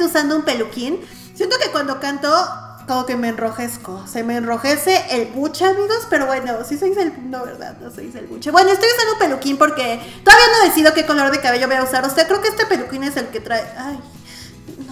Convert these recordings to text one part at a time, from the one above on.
Usando un peluquín. Siento que cuando canto, como que me enrojezco. Se me enrojece el buche, amigos, pero bueno, sí soy el... No, ¿verdad? No soy el buche. Bueno, estoy usando peluquín porque todavía no decido qué color de cabello voy a usar. O sea, creo que este peluquín es el que trae... Ay,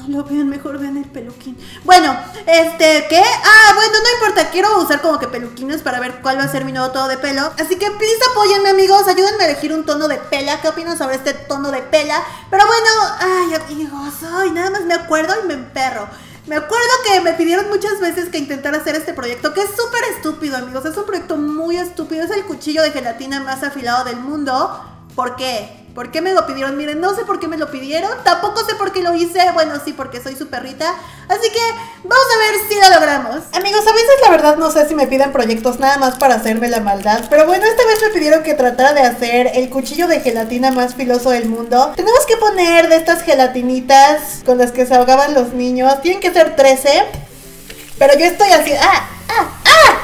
lo vean, mejor vean el peluquín. Bueno, este, ¿qué? Ah, bueno, no importa, quiero usar como que peluquines para ver cuál va a ser mi nuevo tono de pelo. Así que please apóyenme, amigos, ayúdenme a elegir un tono de pela. ¿Qué opinan sobre este tono de pela? Pero bueno, ay, amigos, ay, nada más me acuerdo y me emperro. Me acuerdo que me pidieron muchas veces que intentara hacer este proyecto, que es súper estúpido, amigos. Es un proyecto muy estúpido. Es el cuchillo de gelatina más afilado del mundo. ¿Por qué? ¿Por qué me lo pidieron? Miren, no sé por qué me lo pidieron. Tampoco sé por qué lo hice. Bueno, sí, porque soy su perrita. Así que vamos a ver si lo logramos. Amigos, a veces la verdad no sé si me piden proyectos nada más para hacerme la maldad. Pero bueno, esta vez me pidieron que tratara de hacer el cuchillo de gelatina más filoso del mundo. Tenemos que poner de estas gelatinitas con las que se ahogaban los niños. Tienen que ser 13. Pero yo estoy así. ¡Ah! ¡Ah! ¡Ah!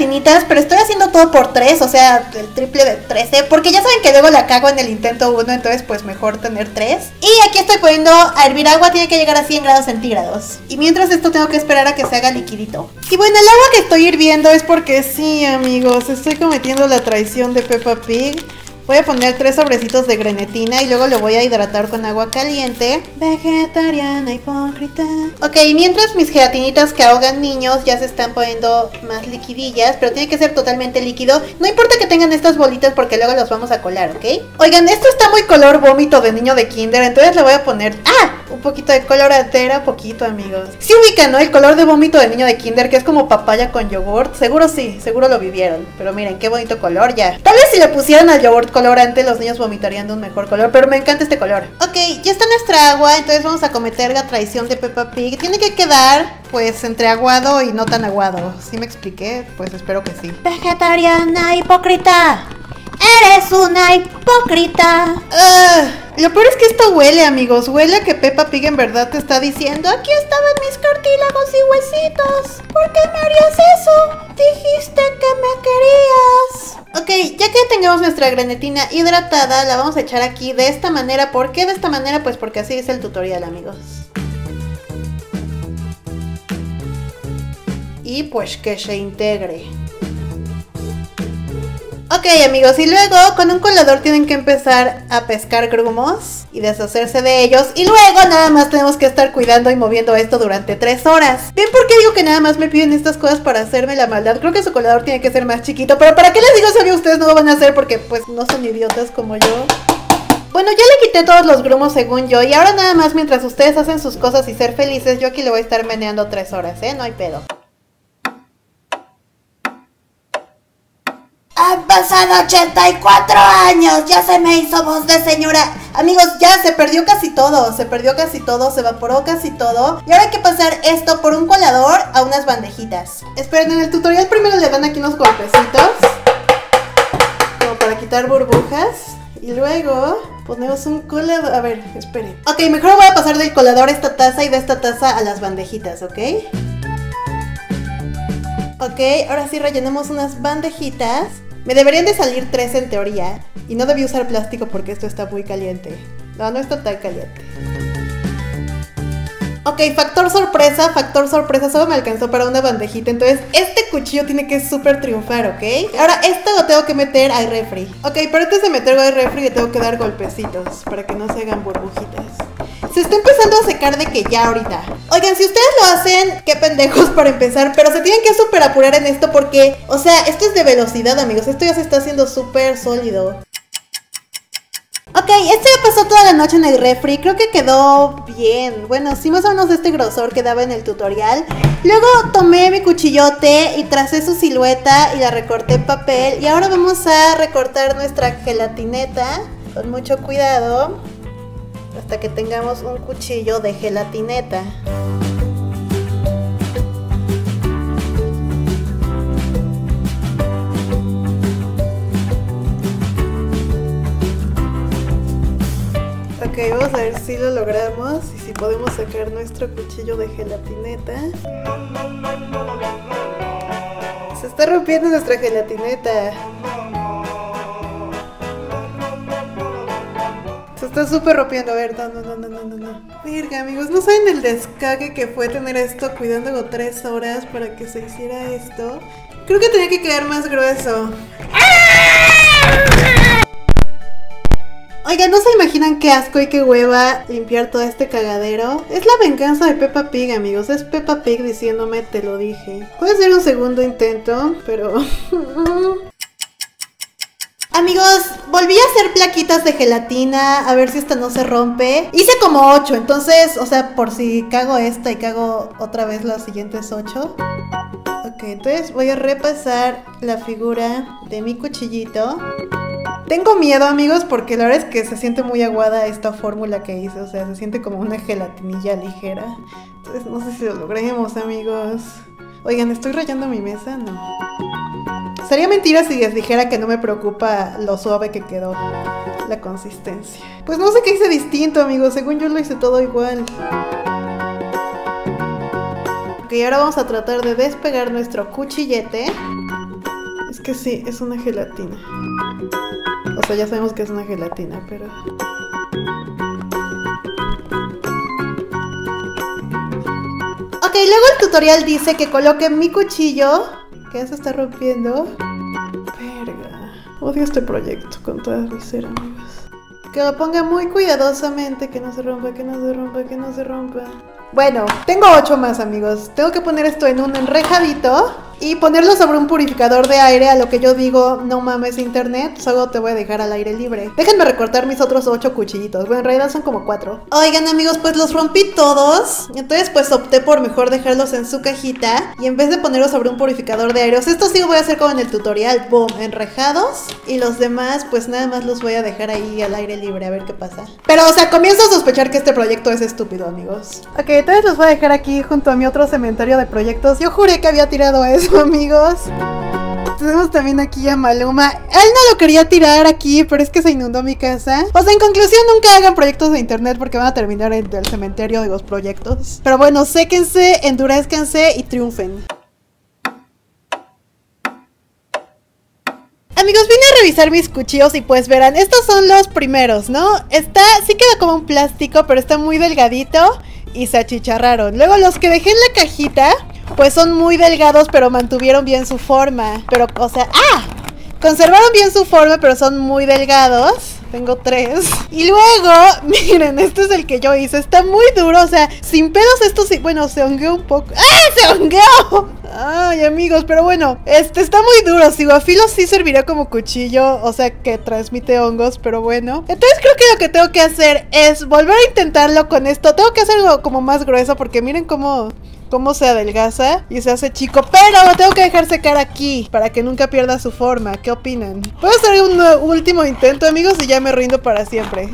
13 gelatinitas, pero estoy haciendo todo por 3, o sea, el triple de 13, porque ya saben que luego la cago en el intento 1, entonces pues mejor tener 3. Y aquí estoy poniendo a hervir agua, tiene que llegar a 100 grados centígrados. Y mientras esto tengo que esperar a que se haga liquidito. Y bueno, el agua que estoy hirviendo es porque sí, amigos, estoy cometiendo la traición de Peppa Pig. Voy a poner tres sobrecitos de grenetina y luego lo voy a hidratar con agua caliente. Vegetariana hipócrita. Ok, mientras mis gelatinitas que ahogan niños ya se están poniendo más liquidillas, pero tiene que ser totalmente líquido. No importa que tengan estas bolitas porque luego los vamos a colar, ¿ok? Oigan, esto está muy color vómito de niño de kinder, entonces le voy a poner... ¡Ah! Un poquito de color altera, poquito, amigos. Sí ubican, ¿no? El color de vómito de niño de kinder, que es como papaya con yogurt. Seguro sí, seguro lo vivieron. Pero miren, qué bonito color ya. Tal vez si le pusieran al yogurt colorante, los niños vomitarían de un mejor color. Pero me encanta este color. Ok, ya está nuestra agua, entonces vamos a cometer la traición de Peppa Pig. Tiene que quedar, pues, entre aguado y no tan aguado. ¿Sí me expliqué? Pues espero que sí. Vegetariana hipócrita. Eres una hipócrita. Ah, lo peor es que esto huele, amigos. Huele a que Peppa Pig en verdad te está diciendo: Aquí estaban mis cartílagos y huesitos. ¿Por qué me harías eso? Dijiste que me querías. Ok, ya que tengamos nuestra grenetina hidratada, la vamos a echar aquí de esta manera. ¿Por qué de esta manera? Pues porque así es el tutorial, amigos. Y pues que se integre. Ok amigos, y luego con un colador tienen que empezar a pescar grumos y deshacerse de ellos. Y luego nada más tenemos que estar cuidando y moviendo esto durante 3 horas. ¿Ven por qué digo que nada más me piden estas cosas para hacerme la maldad? Creo que su colador tiene que ser más chiquito. Pero ¿para qué les digo eso que ustedes no lo van a hacer? Porque pues no son idiotas como yo. Bueno, ya le quité todos los grumos según yo. Y ahora nada más mientras ustedes hacen sus cosas y ser felices, yo aquí le voy a estar meneando 3 horas, ¿eh? No hay pedo. Han pasado 84 años, ya se me hizo voz de señora. Amigos, ya se perdió casi todo, se perdió casi todo, se evaporó casi todo. Y ahora hay que pasar esto por un colador a unas bandejitas. Esperen, en el tutorial primero le dan aquí unos golpecitos. Como para quitar burbujas. Y luego ponemos un colador. A ver, esperen. Ok, mejor voy a pasar del colador a esta taza y de esta taza a las bandejitas, ¿ok? Ok, ahora sí rellenemos unas bandejitas. Me deberían de salir tres en teoría. Y no debí usar plástico porque esto está muy caliente. No, no está tan caliente. Ok, factor sorpresa, factor sorpresa, solo me alcanzó para una bandejita. Entonces, este cuchillo tiene que súper triunfar, ¿ok? Ahora, esto lo tengo que meter al refri. Ok, pero antes de meterlo al refri le tengo que dar golpecitos para que no se hagan burbujitas. Se está empezando a secar de que ya ahorita. Oigan, si ustedes lo hacen, qué pendejos para empezar, pero se tienen que súper apurar en esto porque, o sea, esto es de velocidad, amigos. Esto ya se está haciendo súper sólido. Ok, este ya pasó toda la noche en el refri, creo que quedó bien. Bueno, sí más o menos de este grosor que daba en el tutorial. Luego tomé mi cuchillote y tracé su silueta y la recorté en papel. Y ahora vamos a recortar nuestra gelatineta con mucho cuidado hasta que tengamos un cuchillo de gelatineta. Ok, vamos a ver si lo logramos y si podemos sacar nuestro cuchillo de gelatineta. Se está rompiendo nuestra gelatineta. Está súper rompiendo. A ver, no, no, no, no, no, no. Virga, amigos, no saben el descague que fue tener esto cuidándolo tres horas para que se hiciera esto. Creo que tenía que quedar más grueso. Oiga, ¿no se imaginan qué asco y qué hueva limpiar todo este cagadero? Es la venganza de Peppa Pig, amigos. Es Peppa Pig diciéndome te lo dije. Puede ser un segundo intento, pero... Amigos, volví a hacer plaquitas de gelatina, a ver si esta no se rompe. Hice como 8, entonces, o sea, por si cago esta y cago otra vez las siguientes 8. Ok, entonces voy a repasar la figura de mi cuchillito. Tengo miedo, amigos, porque la verdad es que se siente muy aguada esta fórmula que hice. O sea, se siente como una gelatinilla ligera. Entonces, no sé si lo logremos, amigos. Oigan, ¿estoy rayando mi mesa? No. Sería mentira si les dijera que no me preocupa lo suave que quedó la consistencia. Pues no sé qué hice distinto, amigos. Según yo lo hice todo igual. Ok, ahora vamos a tratar de despegar nuestro cuchillete. Es que sí, es una gelatina. O sea, ya sabemos que es una gelatina, pero... Ok, luego el tutorial dice que coloque mi cuchillo, que ya se está rompiendo. Verga. Odio este proyecto con todas mis ser, amigos. Que lo ponga muy cuidadosamente, que no se rompa, que no se rompa, que no se rompa. Bueno, tengo ocho más, amigos. Tengo que poner esto en un enrejadito y ponerlo sobre un purificador de aire a lo que yo digo, no mames internet, solo te voy a dejar al aire libre. Déjenme recortar mis otros ocho cuchillitos, bueno, en realidad son como cuatro. Oigan amigos, pues los rompí todos, entonces pues opté por mejor dejarlos en su cajita y en vez de ponerlos sobre un purificador de aire, o sea, esto sí lo voy a hacer como en el tutorial, boom, enrejados y los demás pues nada más los voy a dejar ahí al aire libre a ver qué pasa. Pero o sea, comienzo a sospechar que este proyecto es estúpido amigos. Ok, entonces los voy a dejar aquí junto a mi otro cementerio de proyectos. Yo juré que había tirado eso amigos. Tenemos también aquí a Maluma. Él no lo quería tirar aquí, pero es que se inundó mi casa. O sea, en conclusión, nunca hagan proyectos de internet porque van a terminar en el cementerio de los proyectos. Pero bueno, séquense, endurezcanse y triunfen. Amigos, vine a revisar mis cuchillos y pues verán, estos son los primeros, ¿no? Está, sí queda como un plástico, pero está muy delgadito y se achicharraron. Luego los que dejé en la cajita pues son muy delgados, pero mantuvieron bien su forma. Pero, o sea, ¡ah! Conservaron bien su forma, pero son muy delgados. Tengo tres. Y luego, miren, este es el que yo hice. Está muy duro, o sea, sin pedos esto sí. Bueno, se hongueó un poco. ¡Ah! ¡Se hongueó! Ay, amigos, pero bueno, este está muy duro. Si afilo sí serviría como cuchillo, o sea, que transmite hongos, pero bueno. Entonces creo que lo que tengo que hacer es volver a intentarlo con esto. Tengo que hacerlo como más grueso, porque miren cómo cómo se adelgaza y se hace chico. Pero tengo que dejar secar aquí para que nunca pierda su forma. ¿Qué opinan? Voy a hacer un último intento, amigos, y ya me rindo para siempre.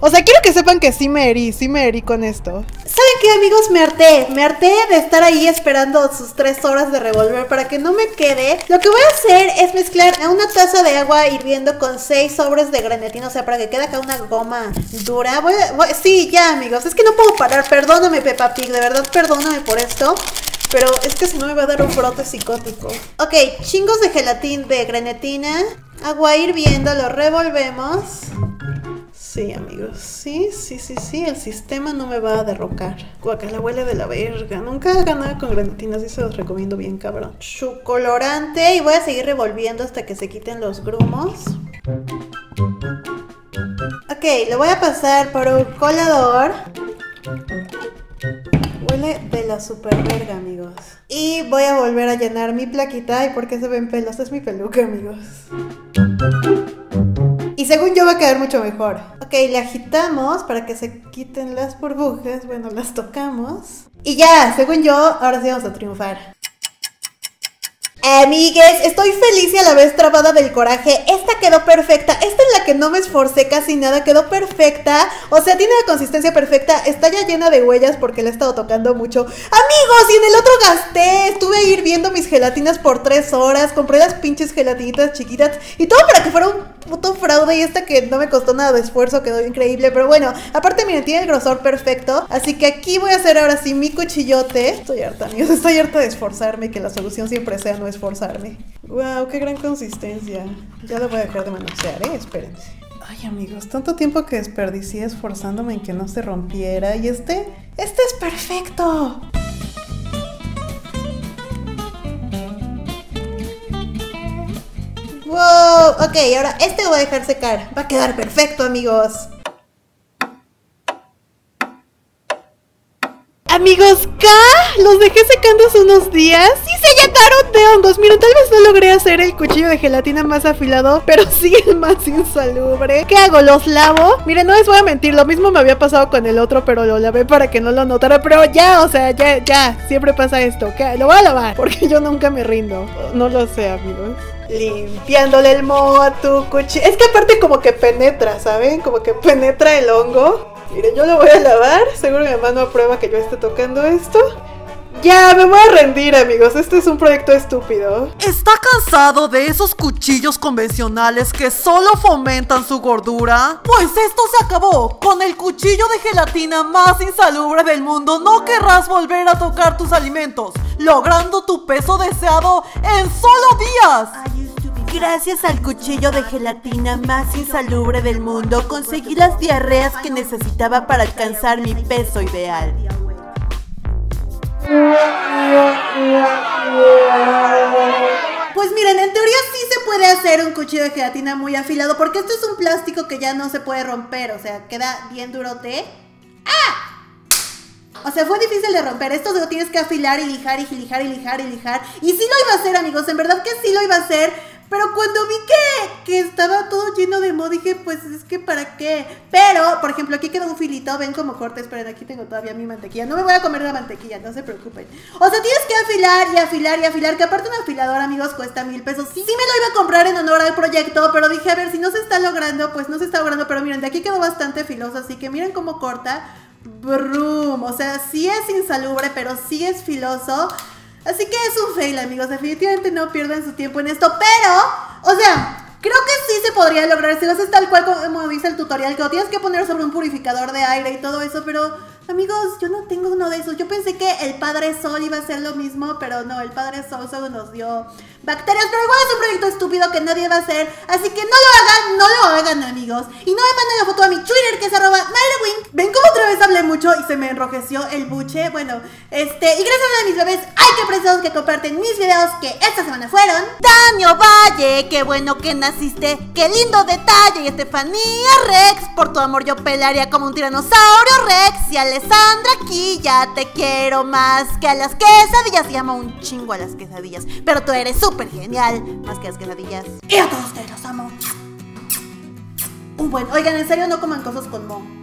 O sea, quiero que sepan que sí me herí, sí me herí con esto. ¿Saben qué, amigos? Me harté. Me harté de estar ahí esperando sus tres horas de revolver para que no me quede. Lo que voy a hacer es mezclar una taza de agua hirviendo con seis sobres de grenetina. O sea, para que quede acá una goma dura. Voy sí, ya, amigos. Es que no puedo parar. Perdóname, Peppa Pig. De verdad, perdóname por esto. Pero es que si no me va a dar un brote psicótico. Ok, chingos de gelatín de grenetina. Agua hirviendo, lo revolvemos. Sí, amigos. Sí, sí, sí, sí. El sistema no me va a derrocar. la huele de la verga. Nunca hagan nada con granatinas. y se los recomiendo bien, cabrón. Su colorante. Y voy a seguir revolviendo hasta que se quiten los grumos. Ok, lo voy a pasar por un colador. Huele de la super verga, amigos. Y voy a volver a llenar mi plaquita. ¿Y por qué se ven pelos? Es mi peluca, amigos. Y según yo va a quedar mucho mejor. Ok, le agitamos para que se quiten las burbujas. Bueno, las tocamos. Y ya, según yo, ahora sí vamos a triunfar. Amigues, estoy feliz y a la vez trabada del coraje. Esta quedó perfecta. Esta es la que no me esforcé casi nada. Quedó perfecta. O sea, tiene la consistencia perfecta. Está ya llena de huellas porque la he estado tocando mucho. Amigos, y en el otro gasté. Estuve ahí viendo mis gelatinas por tres horas. Compré las pinches gelatinitas chiquitas. Y todo para que fuera un puto fraude. Y esta que no me costó nada de esfuerzo quedó increíble. Pero bueno, aparte, miren, tiene el grosor perfecto. Así que aquí voy a hacer ahora sí mi cuchillote. Estoy harta, amigos. Estoy harta de esforzarme. Que la solución siempre sea no esforzarme. Wow, qué gran consistencia. Ya lo voy a dejar de manosear, ¿eh? Espérense. Ay amigos, tanto tiempo que desperdicié esforzándome en que no se rompiera y este, este es perfecto. Wow, ok, ahora este lo voy a dejar secar. Va a quedar perfecto amigos. Amigos, ¿qué? Los dejé secando hace unos días y se llenaron de hongos. Miren, tal vez no logré hacer el cuchillo de gelatina más afilado, pero sí el más insalubre. ¿Qué hago? ¿Los lavo? Miren, no les voy a mentir, lo mismo me había pasado con el otro, pero lo lavé para que no lo notara. Pero ya, o sea, ya, ya, siempre pasa esto. ¿Qué? Lo voy a lavar, porque yo nunca me rindo. No lo sé, amigos. Limpiándole el moho a tu cuchillo. Es que aparte como que penetra, ¿saben? Como que penetra el hongo. Miren, yo lo voy a lavar. Seguro mi mamá no aprueba que yo esté tocando esto. Ya, me voy a rendir, amigos. Este es un proyecto estúpido. ¿Está cansado de esos cuchillos convencionales que solo fomentan su gordura? Pues esto se acabó. Con el cuchillo de gelatina más insalubre del mundo, no querrás volver a tocar tus alimentos, logrando tu peso deseado en solo días. Gracias al cuchillo de gelatina más insalubre del mundo, conseguí las diarreas que necesitaba para alcanzar mi peso ideal. Pues miren, en teoría sí se puede hacer un cuchillo de gelatina muy afilado porque esto es un plástico que ya no se puede romper, o sea, queda bien durote. ¡Ah! O sea, fue difícil de romper. Esto lo tienes que afilar y lijar y lijar y lijar y lijar. Y sí lo iba a hacer, amigos. En verdad que sí lo iba a hacer. Pero cuando vi que, que estaba todo lleno de moho, dije, pues es que para qué. Pero, por ejemplo, aquí queda un filito, ven como corte, esperen, aquí tengo todavía mi mantequilla. No me voy a comer la mantequilla, no se preocupen. O sea, tienes que afilar y afilar y afilar, que aparte un afilador, amigos, cuesta mil pesos. Sí, sí me lo iba a comprar en honor al proyecto, pero dije, a ver, si no se está logrando, pues no se está logrando. Pero miren, de aquí quedó bastante filoso, así que miren cómo corta. Brum, o sea, sí es insalubre, pero sí es filoso. Así que es un fail, amigos. Definitivamente no pierdan su tiempo en esto. Pero, o sea, creo que sí se podría lograr. Si lo haces tal cual como dice el tutorial, que lo tienes que poner sobre un purificador de aire y todo eso. Pero, amigos, yo no tengo uno de esos. Yo pensé que el Padre Sol iba a ser lo mismo, pero no, el Padre Sol solo nos dio bacterias. Pero igual es un proyecto estúpido que nadie va a hacer. Así que no lo hagan, no lo hagan, amigos. Y no me manden la foto a mi Twitter, que es arroba Wink. Ven cómo otra vez hablé mucho y se me enrojeció el buche. Bueno, este, y gracias a mis bebés, ay, qué que comparten mis videos que esta semana fueron. Daño Valle, qué bueno que naciste, qué lindo detalle. Y Estefanía Rex, por tu amor yo pelearía como un tiranosaurio Rex. Y Alessandra aquí, ya te quiero más que a las quesadillas. Y amo un chingo a las quesadillas, pero tú eres súper genial, más que las quesadillas. Y a todos ustedes los amo. Un buen, oigan, en serio no coman cosas con mo.